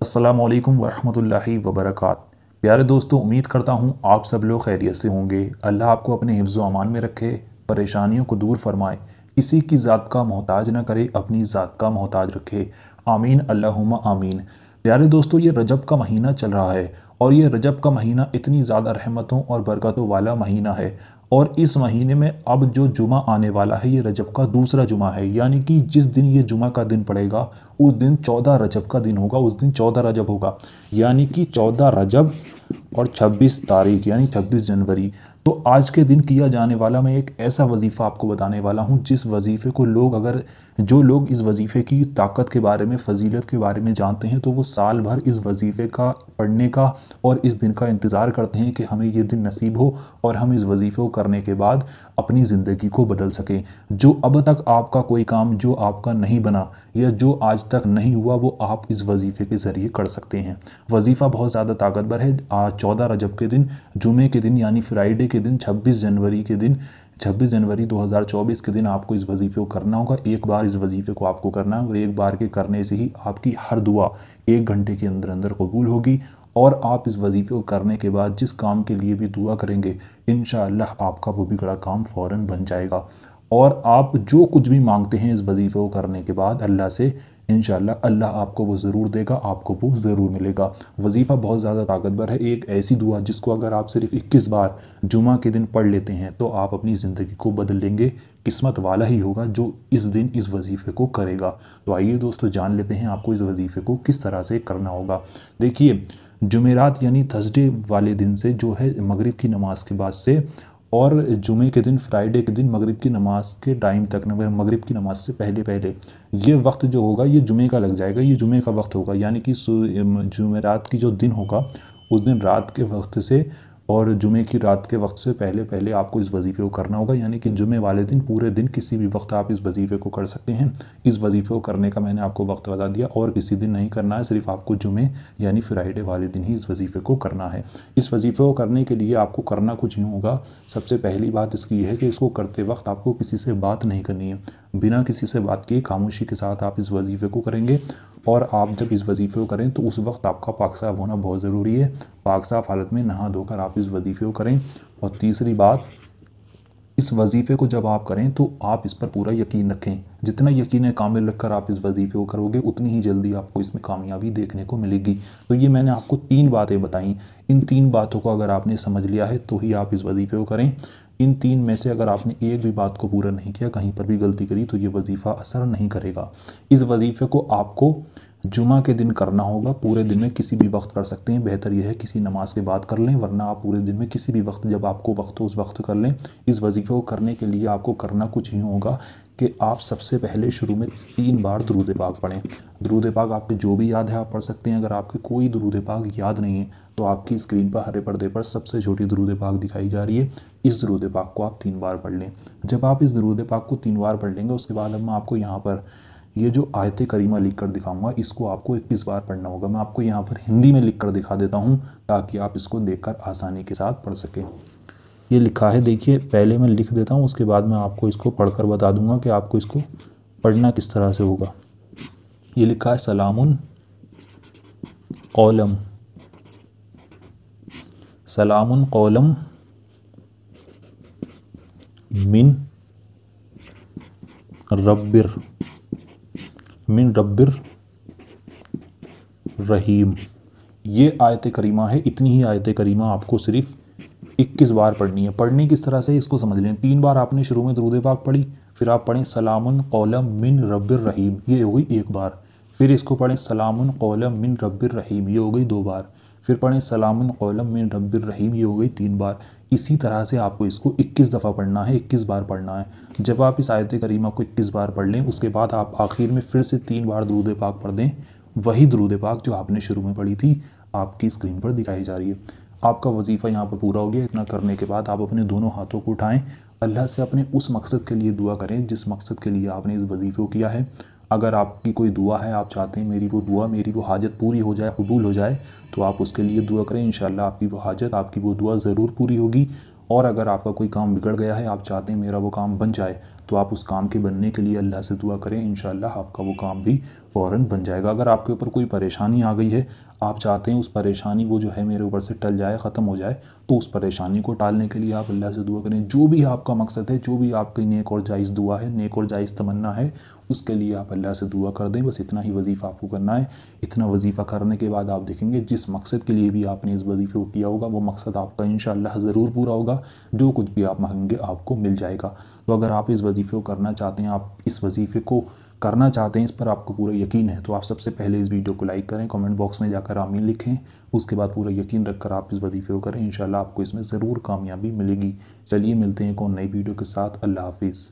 अस्सलाम वालेकुम वरहमतुल्लाहि प्यारे दोस्तों, उम्मीद करता हूँ आप सब लोग खैरियत से होंगे। अल्लाह आपको अपने हिफ्ज़ अमान में रखे, परेशानियों को दूर फरमाए। किसी की ज़ात का मोहताज ना करे, अपनी ज़ात का मोहताज रखे। आमीन, अल्लाहुम्मा आमीन। प्यारे दोस्तों, ये रजब का महीना चल रहा है और ये रजब का महीना इतनी ज़्यादा रहमतों और बरकतों वाला महीना है। और इस महीने में अब जो जुमा आने वाला है, ये रजब का दूसरा जुमा है। यानी कि जिस दिन ये जुमा का दिन पड़ेगा, उस दिन चौदह रजब का दिन होगा, उस दिन चौदह रजब होगा। यानी कि चौदह रजब और छब्बीस तारीख, यानी छब्बीस जनवरी। तो आज के दिन किया जाने वाला मैं एक ऐसा वजीफ़ा आपको बताने वाला हूँ, जिस वजीफ़े को लोग अगर, जो लोग इस वजीफ़े की ताकत के बारे में, फजीलत के बारे में जानते हैं तो वो साल भर इस वजीफ़े का पढ़ने का और इस दिन का इंतज़ार करते हैं कि हमें ये दिन नसीब हो और हम इस वजीफ़े को करने के बाद अपनी ज़िंदगी को बदल सकें। जो अब तक आपका कोई काम, जो आपका नहीं बना या जो आज तक नहीं हुआ, वो आप इस वजीफ़े के ज़रिए कर सकते हैं। वजीफ़ा बहुत ज़्यादा ताकतवर है। चौदह रजब के दिन, जुमे के दिन, यानी फ्राइडे के दिन, छब्बीस जनवरी के दिन 26 जनवरी 2024 के दिन आपको इस वजीफ़े को करना होगा। एक बार इस वजीफ़े को आपको करना है और एक बार के करने से ही आपकी हर दुआ एक घंटे के अंदर अंदर कबूल होगी और आप इस वजीफ़े को करने के बाद जिस काम के लिए भी दुआ करेंगे इन आपका वो भी बड़ा काम फ़ौर बन जाएगा। और आप जो कुछ भी मांगते हैं इस वजीफ़े को करने के बाद, अल्लाह से इन अल्लाह आपको वो ज़रूर देगा, आपको वो ज़रूर मिलेगा। वजीफ़ा बहुत ज़्यादा ताकतवर है। एक ऐसी दुआ जिसको अगर आप सिर्फ़ 21 बार जुमा के दिन पढ़ लेते हैं तो आप अपनी ज़िंदगी को बदल लेंगे। किस्मत वाला ही होगा जो इस दिन इस वजीफ़े को करेगा। तो आइए दोस्तों जान लेते हैं आपको इस वजीफ़े को किस तरह से करना होगा। देखिए, जुमेरात यानी थर्सडे वाले दिन से जो है, मगरिब की नमाज़ के बाद से और जुमे के दिन, फ्राइडे के दिन, मगरिब की नमाज़ के टाइम तक मगरिब की नमाज़ से पहले पहले, ये वक्त जो होगा, ये जुमे का लग जाएगा, ये जुमे का वक्त होगा। यानी कि जुमेरात की जो दिन होगा, उस दिन रात के वक्त से और जुमे की रात के वक्त से पहले पहले आपको इस वजीफ़े को करना होगा, यानी कि जुमे वाले दिन, पूरे दिन किसी भी वक्त आप इस वजीफ़े को कर सकते हैं। इस वजीफ़े को करने का मैंने आपको वक्त बता दिया और किसी दिन नहीं करना है, सिर्फ़ आपको जुमे, यानी फ्राइडे वाले दिन ही इस वजीफ़े को करना है। इस वजीफ़े को करने के लिए आपको करना कुछ यूँ होगा, सबसे पहली बात इसकी यह है कि इसको करते वक्त आपको किसी से बात नहीं करनी है। बिना किसी से बात किए खामोशी के साथ आप इस वजीफ़े को करेंगे और आप जब इस वजीफ़े को करें तो उस वक्त आपका पाक साफ़ होना बहुत ज़रूरी है। पाक साफ़ हालत में नहा धोकर आप इस वजीफ़े को करें। और तीसरी बात, इस वजीफ़े को जब आप करें तो आप इस पर पूरा यकीन रखें। जितना यकीन कामिल रखकर आप इस वजीफ़े को करोगे, उतनी ही जल्दी आपको इसमें कामयाबी देखने को मिलेगी। तो ये मैंने आपको तीन बातें बताई। इन तीन बातों को अगर आपने समझ लिया है तो ही आप इस वजीफ़े को करें। इन तीन में से अगर आपने एक भी बात को पूरा नहीं किया, कहीं पर भी गलती करी तो ये वजीफ़ा असर नहीं करेगा। इस वजीफ़े को आपको जुमा के दिन करना होगा, पूरे दिन में किसी भी वक्त कर सकते हैं। बेहतर यह है किसी नमाज़ के बाद कर लें, वरना आप पूरे दिन में किसी भी वक्त, जब आपको वक्त हो उस वक्त कर लें। इस वजीफ़े को करने के लिए आपको करना कुछ ही होगा कि आप सबसे पहले शुरू में तीन बार दरूद पाक पढ़ें। दरूद पाक आपके जो भी याद है आप पढ़ सकते हैं। अगर आपके कोई दरूद पाक याद नहीं है तो आपकी स्क्रीन पर हरे पर्दे पर सबसे छोटी दरूद पाक दिखाई जा रही है। इस दरूद पाक को आप तीन बार पढ़ लें। जब आप इस दरूद पाक को तीन बार पढ़ लेंगे, उसके बाद हम आपको यहाँ पर ये जो आयत करीमा लिख कर दिखाऊँगा, इसको आपको इक्कीस बार पढ़ना होगा। मैं आपको यहाँ पर हिंदी में लिख कर दिखा देता हूँ, ताकि आप इसको देखकर आसानी के साथ पढ़ सकें। ये लिखा है, देखिए, पहले मैं लिख देता हूँ, उसके बाद मैं आपको इसको पढ़कर बता दूँगा कि आपको इसको पढ़ना किस तरह से होगा। ये लिखा है, सलामुन कौलम। सलामुन कौलम मिन रब्बिर। मिन रब्बिर रहीम। ये आयत करीमा है, इतनी ही आयत करीमा आपको सिर्फ़ 21 बार पढ़नी है। पढ़नी किस तरह से, इसको समझ लें। तीन बार आपने शुरू में दरूद पाक पढ़ी, फिर आप पढ़ें सलामुन कौलम मिन रब्बिर रहीम। ये हो गई एक बार। फिर इसको पढ़ें सलामुन कौलम मिन रब्बिर रहीम। ये हो गई दो बार। फिर पढ़ें सलामुन कौलम मिन रब्बिर रहीम। ये हो गई तीन बार। इसी तरह से आपको इसको 21 दफ़ा पढ़ना है 21 बार पढ़ना है। जब आप इस आयत करीमा को 21 बार पढ़ लें, उसके बाद आप आखिर में फिर से तीन बार दरूद पाक पढ़ दें। वही दरूद पाक जो आपने शुरू में पढ़ी थी, आपकी स्क्रीन पर दिखाई जा रही है। आपका वजीफ़ा यहाँ पर पूरा हो गया। इतना करने के बाद आप अपने दोनों हाथों को उठाएँ। अल्लाह से अपने उस मकसद के लिए दुआ करें, जिस मकसद के लिए आपने इस वजीफ़े को किया है। अगर आपकी कोई दुआ है, आप चाहते हैं मेरी वो दुआ, मेरी वो हाजत पूरी हो जाए, कबूल हो जाए तो आप उसके लिए दुआ करें। इन आपकी वो हाजत, आपकी वो दुआ ज़रूर पूरी होगी। और अगर आपका कोई काम बिगड़ गया है, आप चाहते हैं मेरा वो काम बन जाए तो आप उस काम के बनने के लिए अल्लाह से दुआ करें इन आपका वो काम भी फ़ौर बन जाएगा। अगर आपके ऊपर कोई परेशानी आ गई है, आप चाहते हैं उस परेशानी वो जो है मेरे ऊपर से टल जाए, ख़त्म हो जाए तो उस परेशानी को टालने के लिए आप अल्लाह से दुआ करें। जो भी आपका मकसद है, जो भी आपकी नेक और जायज़ दुआ है, नेक और जायज़ तमन्ना है, उसके लिए आप अल्लाह से दुआ कर दें। बस इतना ही वजीफ़ा आपको करना है। इतना वजीफ़ा करने के बाद आप देखेंगे जिस मकसद के लिए भी आपने इस वजीफ़े को किया होगा, वो मकसद आपका इन ज़रूर पूरा होगा। जो कुछ भी आप मांगेंगे आपको मिल जाएगा। तो अगर आप इस वजीफ़े को करना चाहते हैं, आप इस वजीफ़े को करना चाहते हैं, इस पर आपको पूरा यकीन है तो आप सबसे पहले इस वीडियो को लाइक करें, कमेंट बॉक्स में जाकर आमीन लिखें, उसके बाद पूरा यकीन रखकर आप इस वजीफ़े को करें। इन आपको इसमें ज़रूर कामयाबी मिलेगी। चलिए मिलते हैं एक और नई वीडियो के साथ। अल्लाह हाफिज़।